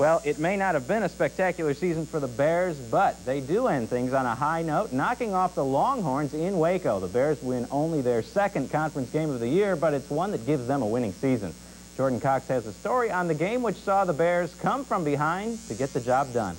Well, it may not have been a spectacular season for the Bears, but they do end things on a high note, knocking off the Longhorns in Waco. The Bears win only their second conference game of the year, but it's one that gives them a winning season. Jordan Cox has a story on the game which saw the Bears come from behind to get the job done.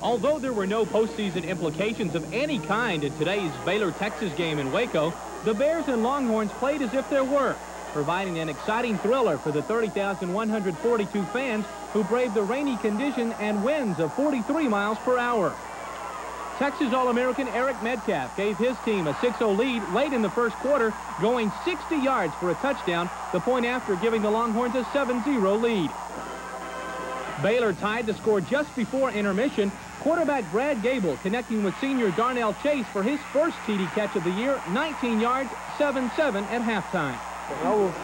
Although there were no postseason implications of any kind in today's Baylor-Texas game in Waco, the Bears and Longhorns played as if there were, providing an exciting thriller for the 30,142 fans who braved the rainy condition and winds of 43 miles per hour. Texas All-American Eric Metcalf gave his team a 6-0 lead late in the first quarter, going 60 yards for a touchdown, the point after giving the Longhorns a 7-0 lead. Baylor tied the score just before intermission. Quarterback Brad Goebel connecting with senior Darnell Chase for his first TD catch of the year, 19 yards, 7-7 at halftime. I was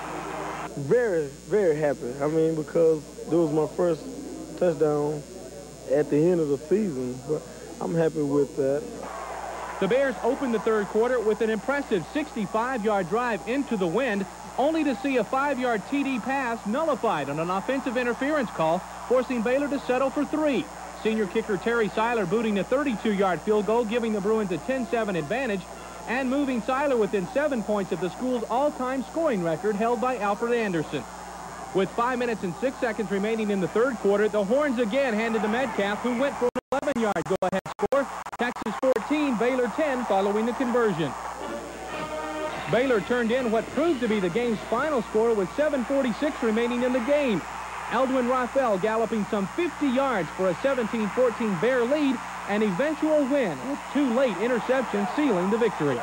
very, very happy. I mean, because it was my first touchdown at the end of the season, but I'm happy with that. The Bears opened the third quarter with an impressive 65-yard drive into the wind, only to see a five-yard TD pass nullified on an offensive interference call, forcing Baylor to settle for three. Senior kicker Terry Syler booting a 32-yard field goal, giving the Bruins a 10-7 advantage, and moving Syler within seven points of the school's all-time scoring record held by Alfred Anderson. With five minutes and six seconds remaining in the third quarter, the Horns again handed to Metcalf, who went for an 11-yard go-ahead score. Texas 14, Baylor 10 following the conversion. Baylor turned in what proved to be the game's final score with 7.46 remaining in the game. Eldwin Raphael galloping some 50 yards for a 17-14 Bear lead, an eventual win with two late interceptions sealing the victory.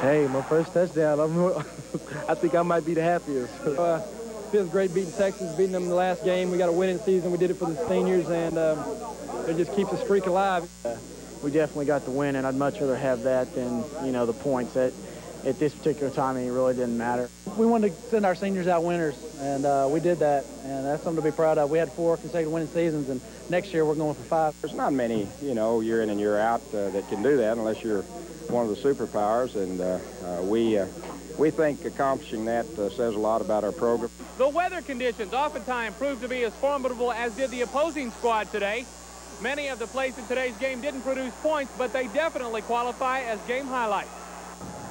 Hey, my first touchdown. I'm, I think I might be the happiest. uh, feels great beating Texas, beating them in the last game. We got a winning season. We did it for the seniors, and um, it just keeps the streak alive. Uh, we definitely got the win, and I'd much rather have that than, you know, the points. That at this particular time, it really didn't matter. We wanted to send our seniors out winners, and uh, we did that, and that's something to be proud of. We had four consecutive winning seasons, and next year we're going for five. There's not many, you know, year in and year out uh, that can do that unless you're one of the superpowers, and uh, uh we uh, we think accomplishing that uh, says a lot about our program. The weather conditions oftentimes proved to be as formidable as did the opposing squad today. Many of the plays in today's game didn't produce points, but they definitely qualify as game highlights.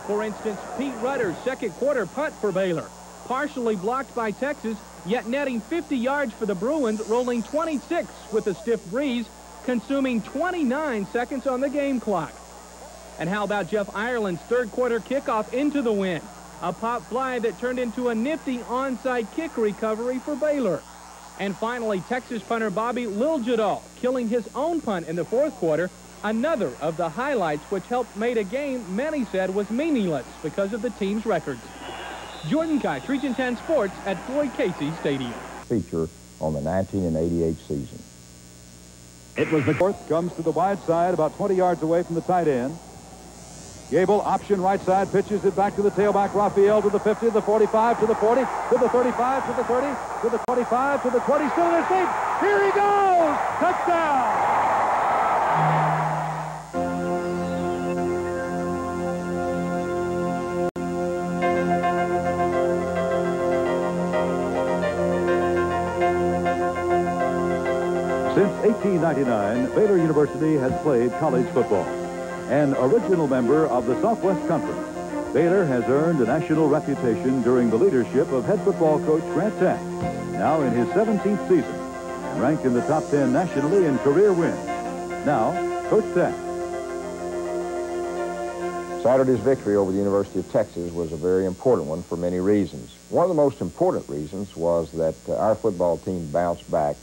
For instance, Pete Rudder's second quarter punt for Baylor, partially blocked by Texas, yet netting 50 yards for the Bruins, rolling 26 with a stiff breeze, consuming 29 seconds on the game clock. And how about Jeff Ireland's third quarter kickoff into the wind? A pop fly that turned into a nifty onside kick recovery for Baylor. And finally, Texas punter Bobby Lilljedahl killing his own punt in the fourth quarter Another of the highlights which helped make a game many said was meaningless because of the team's records. Jordan Cox, Region 10 Sports at Floyd Casey Stadium. Feature on the 1988 season. It was the fourth, comes to the wide side about 20 yards away from the tight end. Goebel, option right side, pitches it back to the tailback, Raphael to the 50, the 45, to the 40, to the 35, to the 30, to the 25, to the 20, still in his feet. Here he goes! Touchdown! 1899, Baylor University has played college football. An original member of the Southwest Conference, Baylor has earned a national reputation during the leadership of head football coach Grant Teaff, now in his 17th season, and ranked in the top 10 nationally in career wins. Now, Coach Teaff. Saturday's victory over the University of Texas was a very important one for many reasons. One of the most important reasons was that uh, our football team bounced back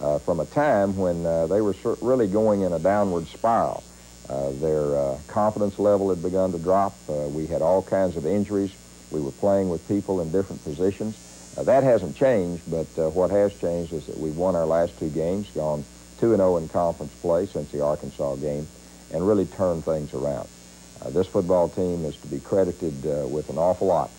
uh, from a time when uh, they were really going in a downward spiral. Uh, their uh, confidence level had begun to drop. Uh, we had all kinds of injuries. We were playing with people in different positions. that hasn't changed, but what has changed is that we've won our last two games, gone 2-0 in conference play since the Arkansas game, and really turned things around. this football team is to be credited with an awful lot.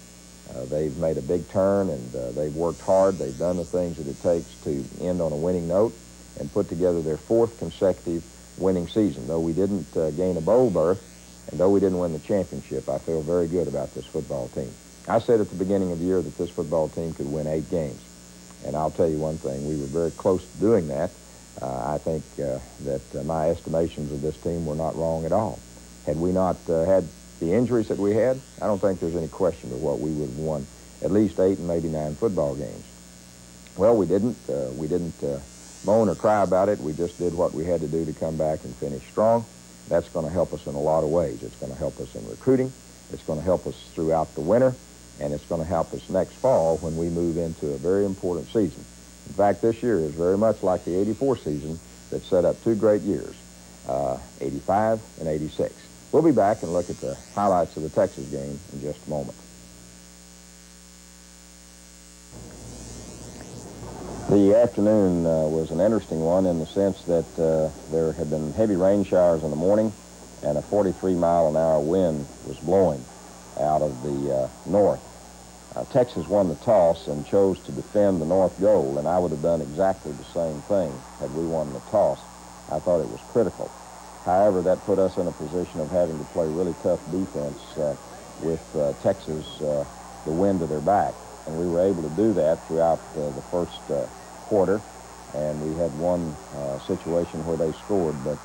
Uh, they've made a big turn and uh, they've worked hard. They've done the things that it takes to end on a winning note and put together their fourth consecutive winning season. Though we didn't uh, gain a bowl berth and though we didn't win the championship, I feel very good about this football team. I said at the beginning of the year that this football team could win eight games. And I'll tell you one thing, we were very close to doing that. Uh, I think uh, that uh, my estimations of this team were not wrong at all. Had we not had the injuries that we had, I don't think there's any question of what we would have won at least eight and maybe nine football games. Well, we didn't. Uh, we didn't uh, moan or cry about it. We just did what we had to do to come back and finish strong. That's going to help us in a lot of ways. It's going to help us in recruiting. It's going to help us throughout the winter. And it's going to help us next fall when we move into a very important season. In fact, this year is very much like the 84 season that set up two great years, uh, 85 and 86. We'll be back and look at the highlights of the Texas game in just a moment. The afternoon uh, was an interesting one in the sense that uh, there had been heavy rain showers in the morning and a 43 mile an hour wind was blowing out of the uh, north. Uh, Texas won the toss and chose to defend the north goal, and I would have done exactly the same thing had we won the toss. I thought it was critical. However, that put us in a position of having to play really tough defense uh, with uh, Texas, uh, the wind to their back. And we were able to do that throughout uh, the first uh, quarter, and we had one situation where they scored, but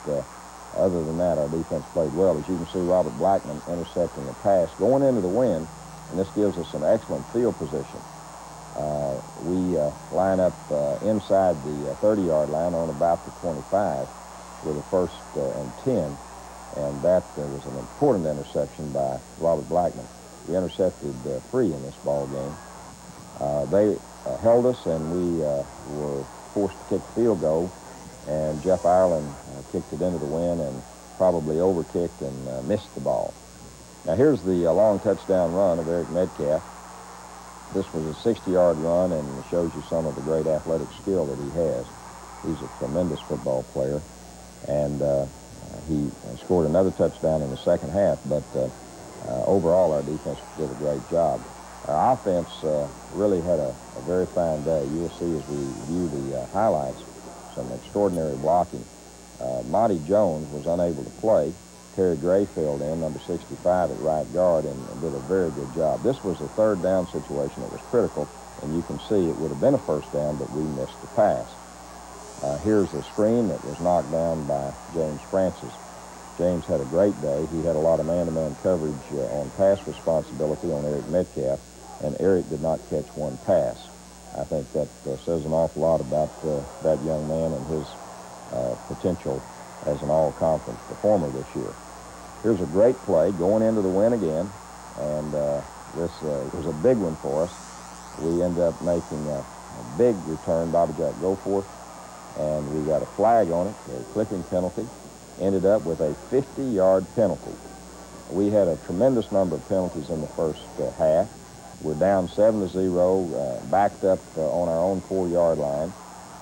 other than that, our defense played well. As you can see, Robert Blackman intercepting a pass going into the wind, and this gives us an excellent field position. Uh, we uh, line up uh, inside the 30-yard uh, line on about the 25 with a first uh, and 10, and that uh, was an important interception by Robert Blackman. We intercepted three in this ball game. they held us, and we were forced to kick the field goal, and Jeff Ireland kicked it into the wind and probably overkicked and missed the ball. Now here's the uh, long touchdown run of Eric Metcalf. This was a 60-yard run and shows you some of the great athletic skill that he has. He's a tremendous football player. And uh, he scored another touchdown in the second half, but uh, uh, overall our defense did a great job. Our offense uh, really had a, a, very fine day. You'll see as we view the highlights some extraordinary blocking. Monty Jones was unable to play, Terry Gray filled in, number 65 at right guard, and, and, did a very good job. This was a third down situation that was critical, and you can see it would have been a first down, but we missed the pass. Uh, here's a screen that was knocked down by James Francis. James had a great day. He had a lot of man-to-man -man coverage uh, on pass responsibility on Eric Metcalf, and Eric did not catch one pass. I think that uh, says an awful lot about uh, that young man and his uh, potential as an all-conference performer this year. Here's a great play going into the win again, and uh, this was a big one for us. We ended up making a, a big return, Bobby Jack Goforth, and we got a flag on it, a clipping penalty, ended up with a 50-yard penalty. We had a tremendous number of penalties in the first uh, half. We're down 7 to 0, uh, backed up uh, on our own four-yard line.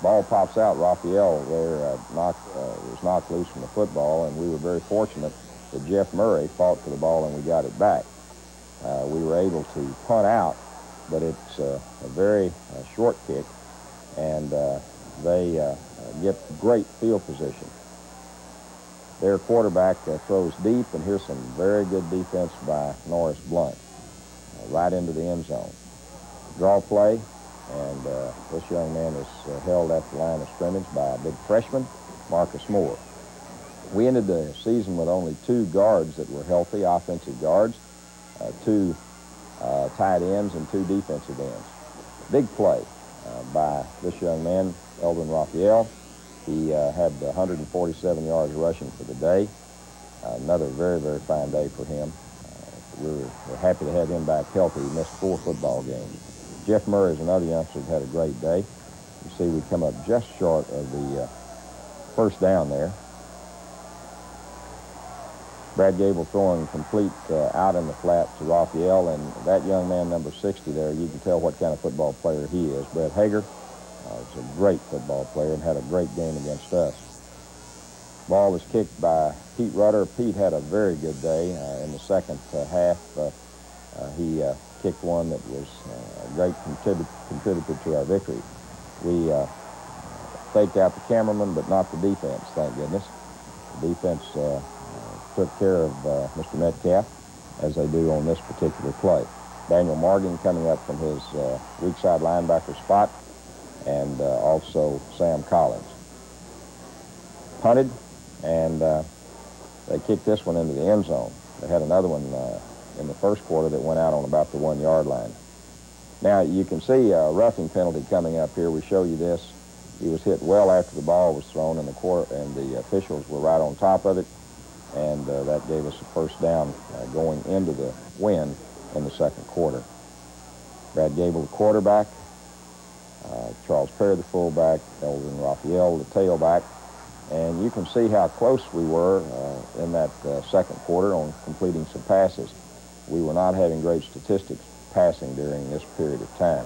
Ball pops out. Raphael there uh, knocked, uh, was knocked loose from the football, and we were very fortunate that Jeff Murray fought for the ball and we got it back. Uh, we were able to punt out, but it's uh, a very short kick, and uh, they get great field position. Their quarterback throws deep, and here's some very good defense by Norris Blunt, right into the end zone. Draw play, and uh, this young man is uh, held at the line of scrimmage by a big freshman, Marcus Moore. We ended the season with only two guards that were healthy, offensive guards, uh, two uh, tight ends and two defensive ends. Big play uh, by this young man, Eldwin Raphael. He uh, had 147 yards rushing for the day. another very, very fine day for him. We're, we're happy to have him back healthy. He missed four football games. Jeff Murray is another youngster that had a great day. You see we come up just short of the uh, first down there. Brad Goebel throwing complete uh, out in the flat to Raphael, and that young man, number 60 there, you can tell what kind of football player he is. Britt Hager uh, is a great football player and had a great game against us. Ball was kicked by Pete Rudder. Pete had a very good day uh, in the second uh, half. Uh, uh, he kicked one that was a great contrib contributor to our victory. We faked out the cameraman, but not the defense, thank goodness. The defense took care of uh, Mr. Metcalf, as they do on this particular play. Daniel Morgan coming up from his uh, weak side linebacker spot. and uh, also Sam Collins. Punted, and uh, they kicked this one into the end zone. They had another one uh, in the first quarter that went out on about the one-yard line. Now, you can see a roughing penalty coming up here. We show you this. He was hit well after the ball was thrown, and the, quarter, and the officials were right on top of it, and uh, that gave us a first down uh, going into the win in the second quarter. Brad Goebel, the quarterback, uh, Charles Perry, the fullback, Eldwin Raphael, the tailback, and you can see how close we were uh, in that uh, second quarter on completing some passes. We were not having great statistics passing during this period of time.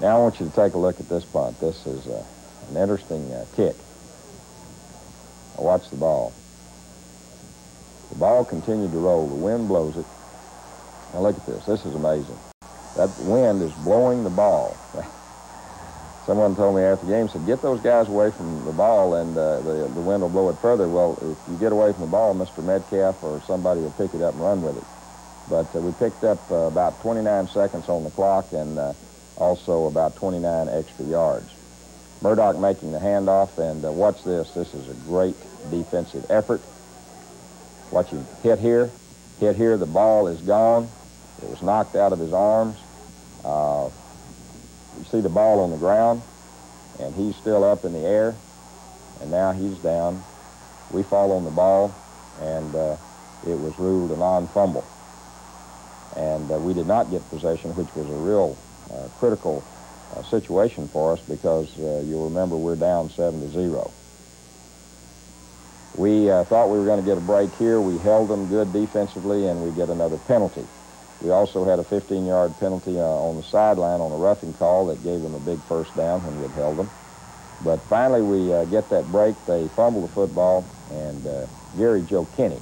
Now I want you to take a look at this punt. This is uh, an interesting kick. Watch the ball. The ball continued to roll. The wind blows it. Now look at this. This is amazing. That wind is blowing the ball. Someone told me after the game, said, get those guys away from the ball and uh, the, the wind will blow it further. Well, if you get away from the ball, Mr. Metcalf or somebody will pick it up and run with it. But uh, we picked up uh, about 29 seconds on the clock and uh, also about 29 extra yards. Murdoch making the handoff, and uh, watch this. This is a great defensive effort. Watch him hit here, hit here. The ball is gone. It was knocked out of his arms. Uh, you see the ball on the ground, and he's still up in the air, and now he's down. We fall on the ball, and uh, it was ruled a non-fumble. And uh, we did not get possession, which was a real uh, critical uh, situation for us because uh, you'll remember we're down 7 to 0. We uh, thought we were going to get a break here. We held them good defensively, and we get another penalty. We also had a 15-yard penalty uh, on the sideline on a roughing call that gave them a big first down when we had held them. But finally, we uh, get that break. They fumble the football, and uh, Gary Joe Kinne,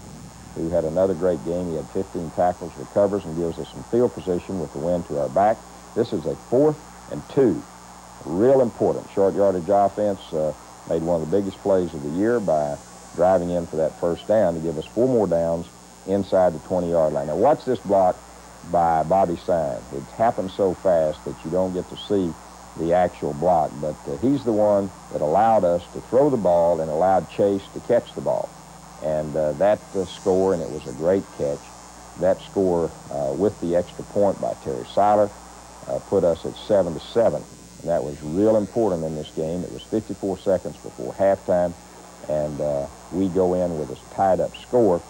who had another great game, he had 15 tackles, recovers, and gives us some field position with the wind to our back. This is a fourth and two. Real important. Short yardage offense uh, made one of the biggest plays of the year by driving in for that first down to give us four more downs inside the 20-yard line. Now watch this block by Bobby Sign. It happened so fast that you don't get to see the actual block, but uh, he's the one that allowed us to throw the ball and allowed Chase to catch the ball. And uh, that uh, score, and it was a great catch, that score uh, with the extra point by Terry Syler uh, put us at 7 to 7. And that was real important in this game. It was 54 seconds before halftime, and uh, we go in with a tied-up score,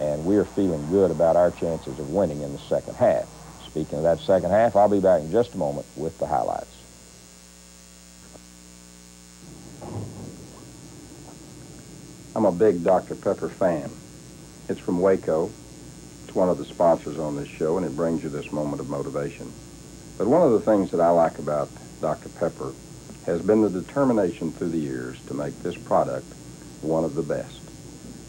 and we're feeling good about our chances of winning in the second half. Speaking of that second half, I'll be back in just a moment with the highlights. I'm a big Dr. Pepper fan. It's from Waco. It's one of the sponsors on this show, and it brings you this moment of motivation. But one of the things that I like about Dr. Pepper has been the determination through the years to make this product one of the best.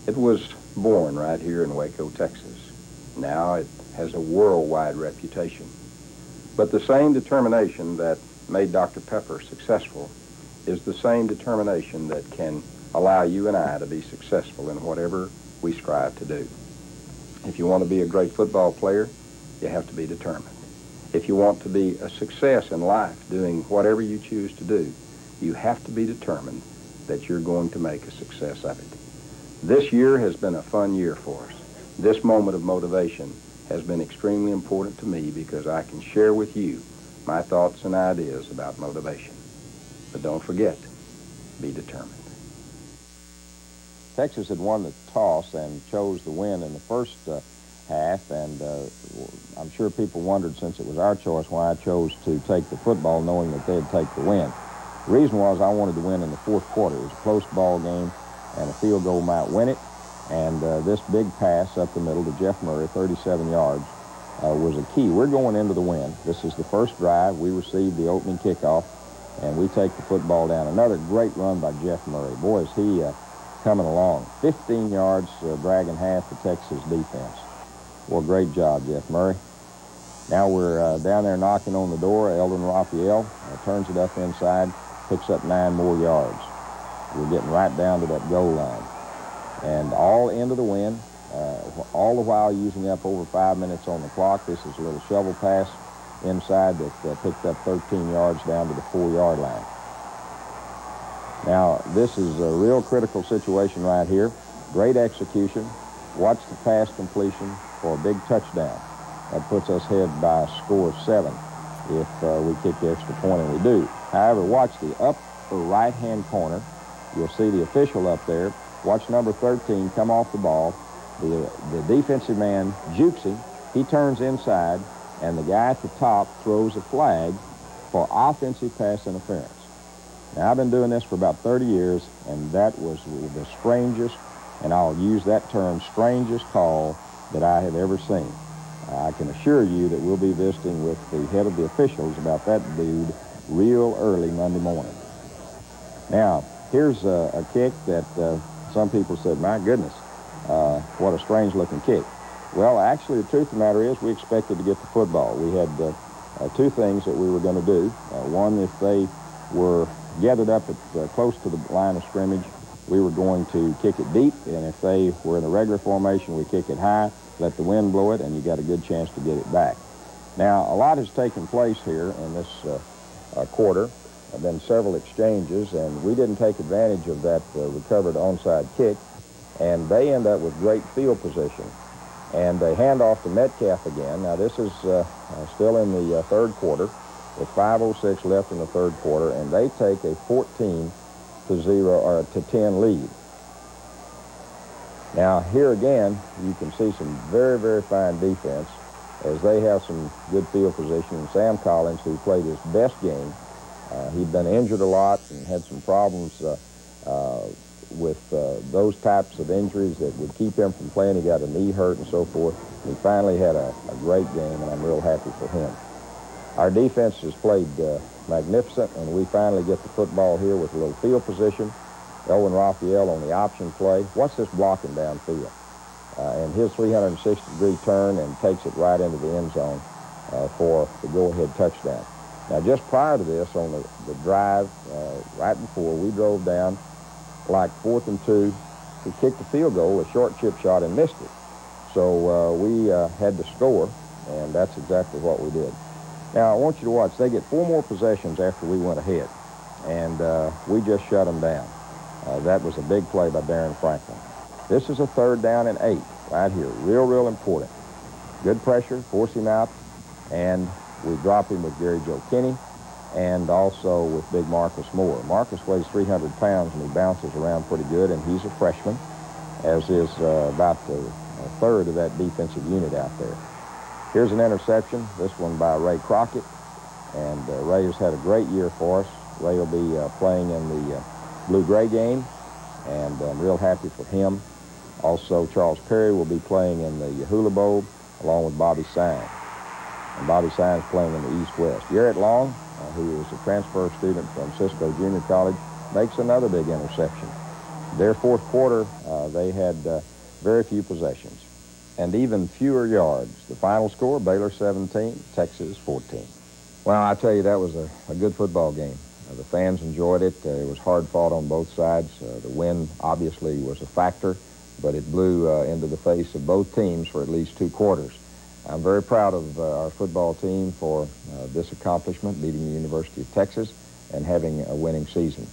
It was born right here in Waco, Texas. Now it has a worldwide reputation. But the same determination that made Dr. Pepper successful is the same determination that can allow you and I to be successful in whatever we strive to do. If you want to be a great football player, you have to be determined. If you want to be a success in life doing whatever you choose to do, you have to be determined that you're going to make a success of it. This year has been a fun year for us. This moment of motivation has been extremely important to me because I can share with you my thoughts and ideas about motivation. But don't forget, be determined. Texas had won the toss and chose the win in the first uh, half, and uh, I'm sure people wondered since it was our choice why I chose to take the football knowing that they'd take the win. The reason was I wanted to win in the fourth quarter. It was a close ball game, and a field goal might win it, and uh, this big pass up the middle to Jeff Murray, 37 yards, uh, was a key. We're going into the win. This is the first drive. We receive the opening kickoff, and we take the football down. Another great run by Jeff Murray. Boy, is he uh, coming along. 15 yards, uh, dragging half the Texas defense. Well, great job, Jeff Murray. Now we're uh, down there knocking on the door. Eldwin Raphael uh, turns it up inside, picks up nine more yards. We're getting right down to that goal line. And all into the wind, uh, all the while using up over five minutes on the clock. This is a little shovel pass inside that uh, picked up 13 yards down to the four-yard line. Now, this is a real critical situation right here. Great execution. Watch the pass completion for a big touchdown. That puts us ahead by a score of seven if uh, we kick the extra point, and we do. However, watch the upper right-hand corner. You'll see the official up there. Watch number 13 come off the ball. The, the defensive man jukes him. He turns inside, and the guy at the top throws a flag for offensive pass interference. Now, I've been doing this for about 30 years, and that was the strangest, and I'll use that term, strangest call that I have ever seen. I can assure you that we'll be visiting with the head of the officials about that dude real early Monday morning. Now, here's a, a kick that uh, some people said, my goodness, uh, what a strange-looking kick. Well, actually, the truth of the matter is we expected to get the football. We had uh, uh two things that we were going to do. Uh, one, if they were gathered up at, uh, close to the line of scrimmage, we were going to kick it deep, and if they were in a regular formation, we kick it high let the wind blow it, and you got a good chance to get it back. Now, a lot has taken place here in this uh, quarter. Have been several exchanges, and we didn't take advantage of that uh, recovered onside kick, and they end up with great field position. And they hand off to Metcalf again. Now, this is uh, uh, still in the uh, third quarter. With 5.06 left in the third quarter, and they take a 14 to 0 or to 10 lead. Now, here again, you can see some very, very fine defense as they have some good field position. Sam Collins, who played his best game, uh, he'd been injured a lot and had some problems uh, uh, with uh, those types of injuries that would keep him from playing. He got a knee hurt and so forth. He finally had a, a great game, and I'm real happy for him. Our defense has played uh, magnificent, and we finally get the football here with a little field position. Eldwin Raphael on the option play. What's this blocking downfield? Uh, and his 360-degree turn and takes it right into the end zone uh, for the go-ahead touchdown. Now, just prior to this, on the, the drive, uh, right before, we drove down like fourth and two to kick the field goal, a short chip shot, and missed it. So uh, we uh, had to score, and that's exactly what we did. Now, I want you to watch. They get four more possessions after we went ahead, and uh, we just shut them down. That was a big play by Darren Franklin. This is a third down and eight right here. Real, real important. Good pressure, force him out, and we drop him with Gary Joe Kinne and also with big Marcus Moore. Marcus weighs 300 pounds and he bounces around pretty good, and he's a freshman, as is uh, about the third of that defensive unit out there. Here's an interception, this one by Ray Crockett, and uh, Ray has had a great year for us. Ray will be uh, playing in the uh, blue-gray game, and I'm real happy for him. Also, Charles Perry will be playing in the Hula Bowl along with Bobby Sines. And Bobby Sines playing in the East-West. Garrett Long, uh, who is a transfer student from Cisco Junior College, makes another big interception. Their fourth quarter, uh, they had uh, very few possessions and even fewer yards. The final score, Baylor 17, Texas 14. Well, I tell you, that was a, a good football game. Uh, the fans enjoyed it. Uh, it was hard fought on both sides. Uh, the wind obviously was a factor, but it blew into the face of both teams for at least two quarters. I'm very proud of our football team for this accomplishment, beating the University of Texas and having a winning season.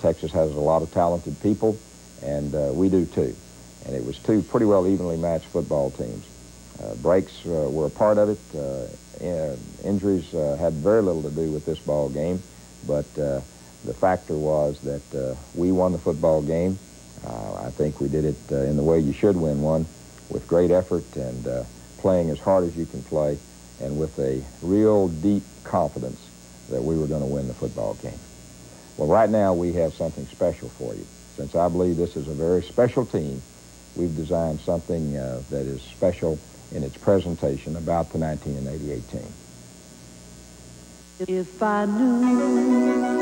Texas has a lot of talented people, and we do too. And it was two pretty well evenly matched football teams. Uh, breaks uh, were a part of it. Uh, injuries had very little to do with this ball game. But uh, the factor was that uh, we won the football game. Uh, I think we did it in the way you should win one, with great effort and playing as hard as you can play, and with a real deep confidence that we were going to win the football game. Well, right now we have something special for you. Since I believe this is a very special team, we've designed something uh, that is special in its presentation about the 1988 team. If I knew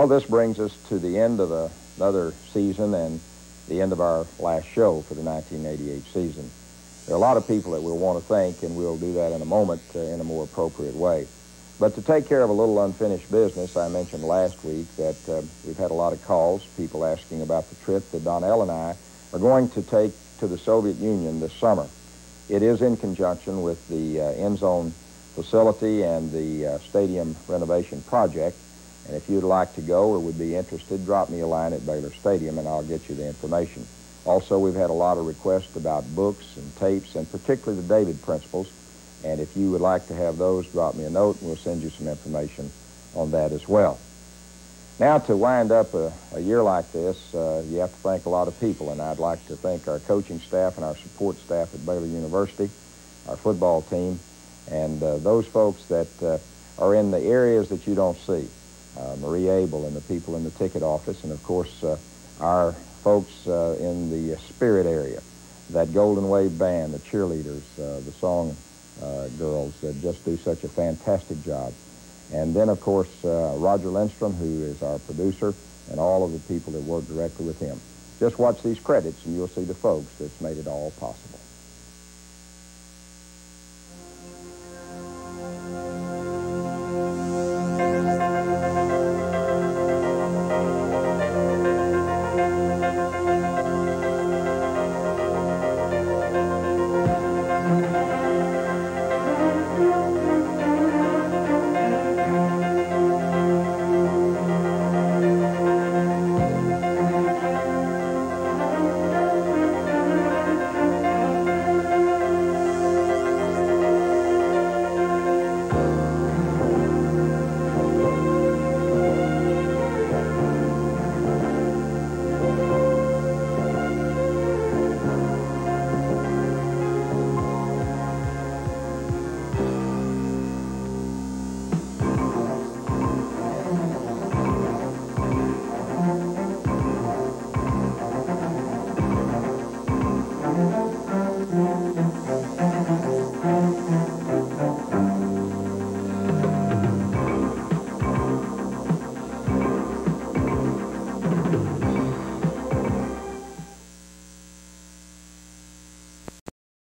Well, this brings us to the end of another season and the end of our last show for the 1988 season. There are a lot of people that we'll want to thank, and we'll do that in a moment uh, in a more appropriate way. But to take care of a little unfinished business, I mentioned last week that uh, we've had a lot of calls, people asking about the trip that Donnell and I are going to take to the Soviet Union this summer. It is in conjunction with the uh, end zone facility and the uh, stadium renovation project. And if you'd like to go or would be interested, drop me a line at Baylor Stadium and I'll get you the information. Also, we've had a lot of requests about books and tapes and particularly the David Principles. And if you would like to have those, drop me a note and we'll send you some information on that as well. Now, to wind up a, a year like this, uh, you have to thank a lot of people, and I'd like to thank our coaching staff and our support staff at Baylor University, our football team, and uh, those folks that uh, are in the areas that you don't see. Uh, Marie Abel and the people in the ticket office, and of course, uh, our folks uh, in the spirit area, that Golden Wave band, the cheerleaders, the song girls that just do such a fantastic job. And then, of course, Roger Lindstrom, who is our producer, and all of the people that work directly with him. Just watch these credits, and you'll see the folks that's made it all possible.